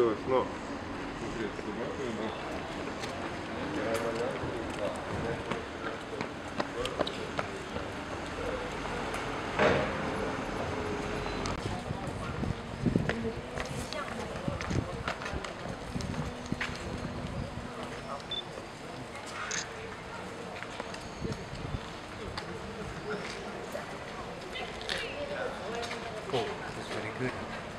получилось, но... Oh, this is very good.